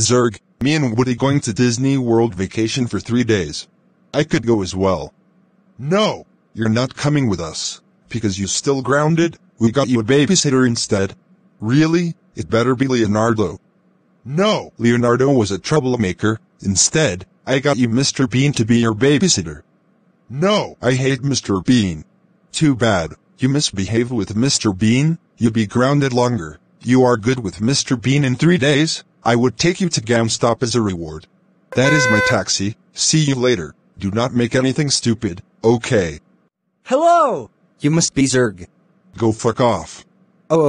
Zurg, me and Woody going to Disney World vacation for three days. I could go as well. No, you're not coming with us. Because you're still grounded, we got you a babysitter instead. Really? It better be Leonardo. No, Leonardo was a troublemaker. Instead, I got you Mr. Bean to be your babysitter. No, I hate Mr. Bean. Too bad. You misbehave with Mr. Bean, you'll be grounded longer. You are good with Mr. Bean in three days. I would take you to GameStop as a reward. That is my taxi. See you later. Do not make anything stupid, okay? Hello! You must be Zurg. Go fuck off. Oh,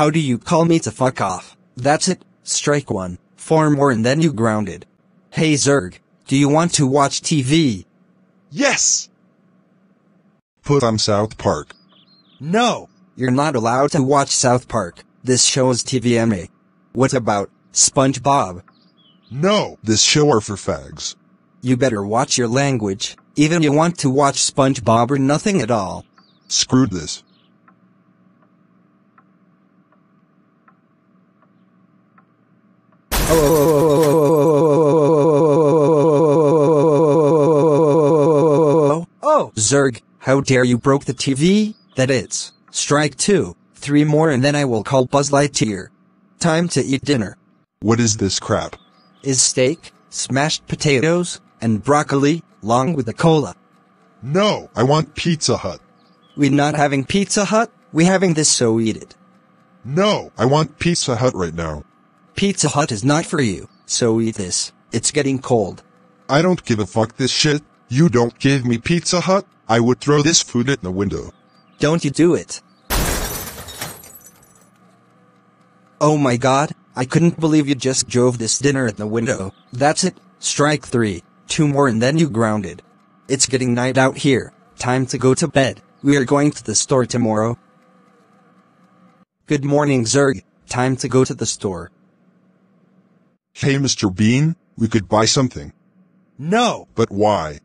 How do you call me to fuck off? That's it. Strike one. Four more and then you grounded. Hey Zurg, do you want to watch TV? Yes! Put on South Park. No! You're not allowed to watch South Park. This show is TVMA. What about SpongeBob? No, this show are for fags. You better watch your language. Even you want to watch SpongeBob or nothing at all. Screw this. Oh, oh, Zurg, how dare you broke the TV? That it's strike two, three more and then I will call Buzz Lightyear. Time to eat dinner. What is this crap? Is steak, smashed potatoes, and broccoli, along with a cola. No, I want Pizza Hut. We not having Pizza Hut, we having this so eat it. No, I want Pizza Hut right now. Pizza Hut is not for you, so eat this. It's getting cold. I don't give a fuck this shit. You don't give me Pizza Hut, I would throw this food at the window. Don't you do it. Oh my god, I couldn't believe you just drove this dinner at the window. That's it. Strike three. Two more and then you grounded. It's getting night out here. Time to go to bed. We are going to the store tomorrow. Good morning, Zurg. Time to go to the store. Hey Mr. Bean, we could buy something. No! But why?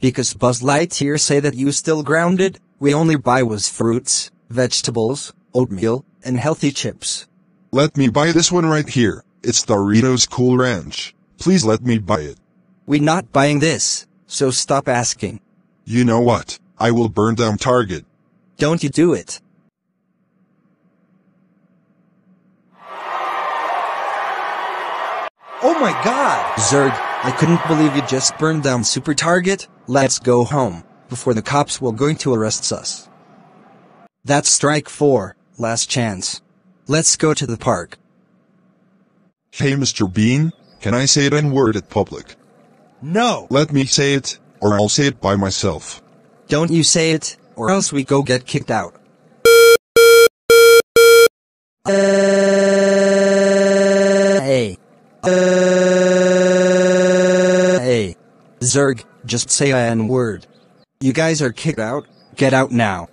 Because Buzz Lightyear say that you still grounded, we only buy was fruits, vegetables, oatmeal, and healthy chips. Let me buy this one right here. It's Doritos Cool Ranch. Please let me buy it. We not buying this, so stop asking. You know what? I will burn down Target. Don't you do it. Oh my god! Zurg, I couldn't believe you just burned down Super Target. Let's go home, before the cops will going to arrest us. That's strike four, last chance. Let's go to the park. Hey Mr. Bean, can I say it N-word at public? No! Let me say it, or I'll say it by myself. Don't you say it, or else we go get kicked out. Hey. Hey. Zurg, just say a N word. You guys are kicked out. Get out now.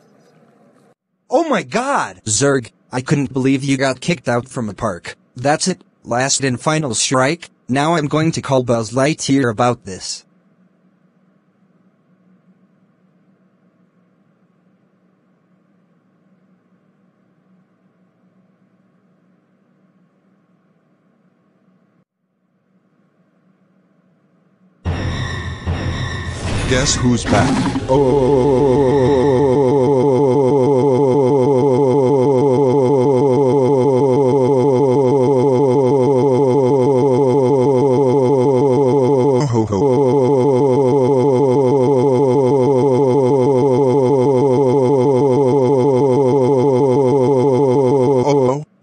Oh my god! Zurg, I couldn't believe you got kicked out from a park. That's it. Last and final strike. Now I'm going to call Buzz Lightyear about this. Guess who's back? Oh, ho,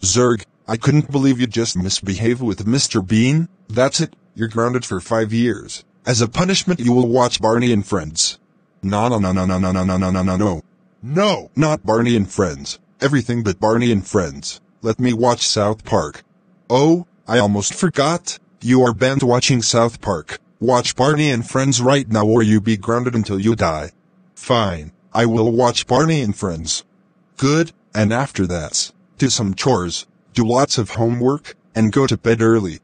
Zurg, I couldn't believe you just misbehaved with Mr. Bean. That's it, you're grounded for five years. As a punishment, you will watch Barney and Friends. No, no, no, no, no, no, no, no, no, no, no, no. No, not Barney and Friends. Everything but Barney and Friends. Let me watch South Park. Oh, I almost forgot. You are banned watching South Park. Watch Barney and Friends right now or you be grounded until you die. Fine. I will watch Barney and Friends. Good, and after that, do some chores, do lots of homework, and go to bed early.